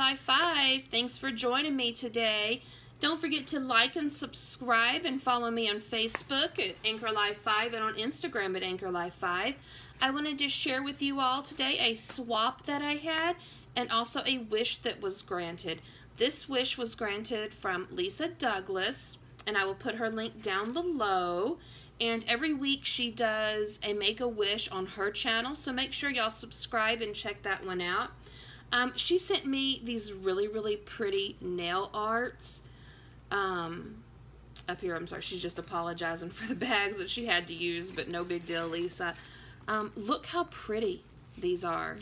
Life 5. Thanks for joining me today. Don't forget to like and subscribe and follow me on Facebook at Anchor Life 5 and on Instagram at Anchor Life 5. I wanted to share with you all today a swap that I had and also a wish that was granted. This wish was granted from Lisa Douglas, and I will put her link down below. And every week she does a Make a Wish on her channel, so make sure y'all subscribe and check that one out. Um, she sent me these really, really pretty nail arts. Um, up here, I'm sorry, she's just apologizing for the bags that she had to use, but no big deal, Lisa. Um, look how pretty these are.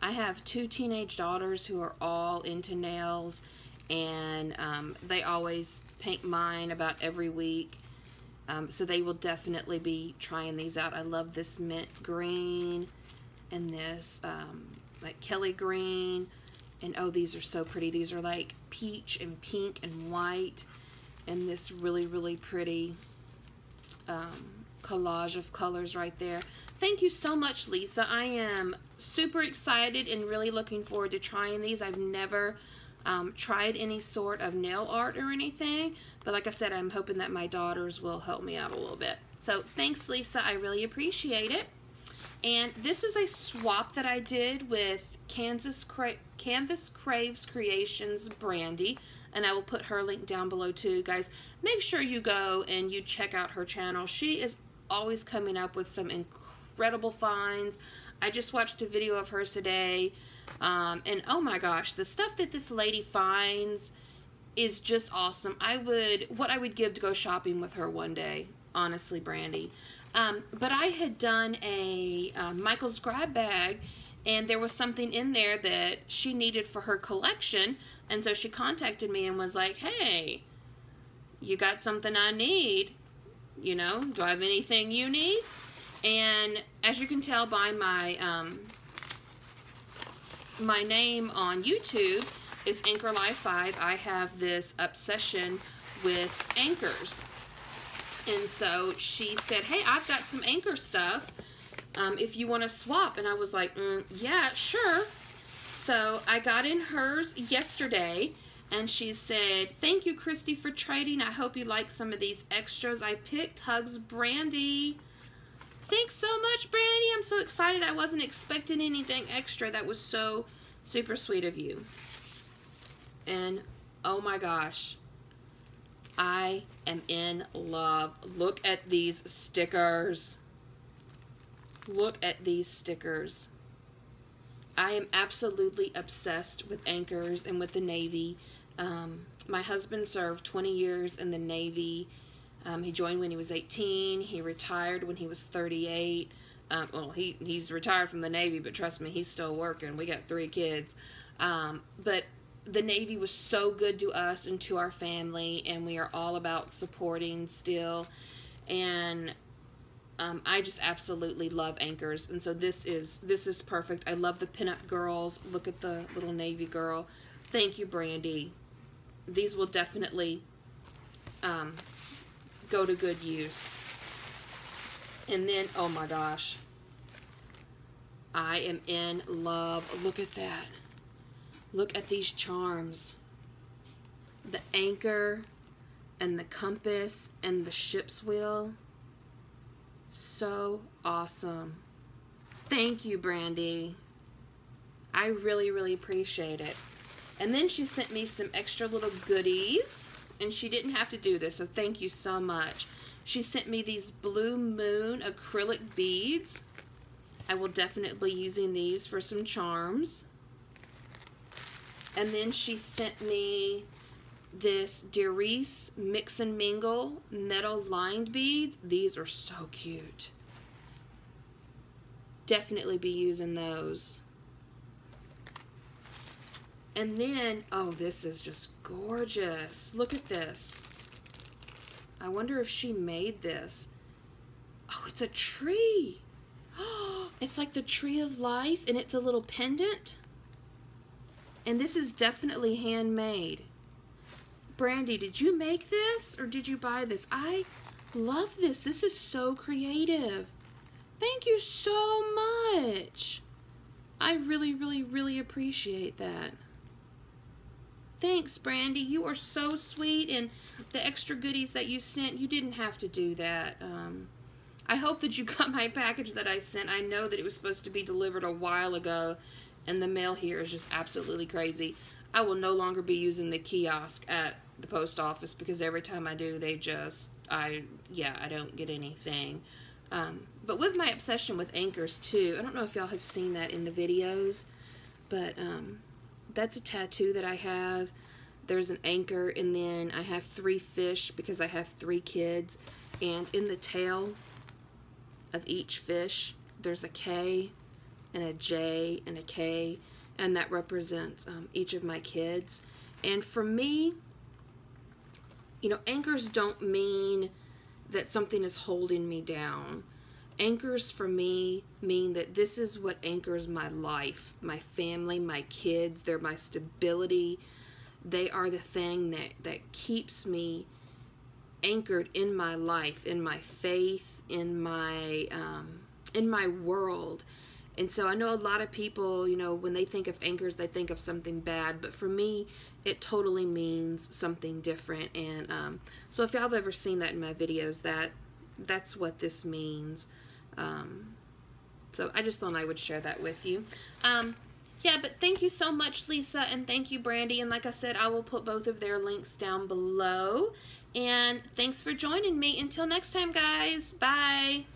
I have two teenage daughters who are all into nails, and um, they always paint mine about every week. Um, so they will definitely be trying these out. I love this mint green and this um, like Kelly green. And oh, these are so pretty. These are like peach and pink and white. And this really, really pretty um, collage of colors right there. Thank you so much, Lisa. I am super excited and really looking forward to trying these. I've never um, tried any sort of nail art or anything, but like I said, I'm hoping that my daughters will help me out a little bit. So thanks, Lisa. I really appreciate it. And this is a swap that I did with Kansas Cra Canvas Craves Creations Brandy, and I will put her link down below too. Guys, make sure you go and you check out her channel. She is always coming up with some incredible finds. I just watched a video of hers today um, and oh my gosh, the stuff that this lady finds is just awesome. I would, what I would give to go shopping with her one day, honestly, Brandy. Um, but I had done a uh, Michael's grab bag and there was something in there that she needed for her collection. And so she contacted me and was like, hey, you got something I need? You know, do I have anything you need? And as you can tell by my um, my name on YouTube is Anchor Life 5. I have this obsession with anchors. And so she said, hey, I've got some anchor stuff um, if you want to swap. And I was like, mm, yeah, sure. So I got in hers yesterday and she said, thank you, Christy, for trading. I hope you like some of these extras. I picked Hugs Brandy. Thanks so much, Brandy. I'm so excited. I wasn't expecting anything extra. That was so super sweet of you. And oh my gosh, I am in love. Look at these stickers. Look at these stickers. I am absolutely obsessed with anchors and with the Navy. Um, my husband served 20 years in the Navy. Um, he joined when he was 18. He retired when he was 38. Um, well, he, he's retired from the Navy, but trust me, he's still working. We got three kids. Um, but the Navy was so good to us and to our family, and we are all about supporting still. And um, I just absolutely love anchors, and so this is this is perfect. I love the pinup girls. Look at the little Navy girl. Thank you, Brandy. These will definitely um, go to good use. And then, oh my gosh, I am in love. Look at that. Look at these charms. The anchor and the compass and the ship's wheel. So awesome. Thank you, Brandy. I really, really appreciate it. And then she sent me some extra little goodies and she didn't have to do this, so thank you so much. She sent me these Blue Moon acrylic beads. I will definitely be using these for some charms. And then she sent me this Darice Mix and Mingle metal lined beads. These are so cute. Definitely be using those. And then, oh, this is just gorgeous. Look at this. I wonder if she made this. Oh, it's a tree. Oh, it's like the tree of life, and it's a little pendant. And this is definitely handmade. Brandy, did you make this, or did you buy this? I love this. This is so creative. Thank you so much. I really, really, really appreciate that. Thanks, Brandy. You are so sweet, and the extra goodies that you sent, you didn't have to do that. Um, I hope that you got my package that I sent. I know that it was supposed to be delivered a while ago, and the mail here is just absolutely crazy. I will no longer be using the kiosk at the post office because every time I do, they just, I, yeah, I don't get anything. Um, but with my obsession with anchors too, I don't know if y'all have seen that in the videos, but um, that's a tattoo that I have. There's an anchor, and then I have three fish because I have three kids. And in the tail of each fish, there's a K and a J and a K, and that represents um, each of my kids. And for me, you know, anchors don't mean that something is holding me down. Anchors for me mean that this is what anchors my life, my family, my kids. They're my stability. They are the thing that, that keeps me anchored in my life, in my faith, in my um, in my world. And so I know a lot of people, you know, when they think of anchors, they think of something bad, but for me, it totally means something different. And um, so if y'all have ever seen that in my videos, that that's what this means. Um, so I just thought I would share that with you. Um, yeah, but thank you so much, Lisa, and thank you, Brandy. And like I said, I will put both of their links down below. And thanks for joining me. Until next time, guys. Bye.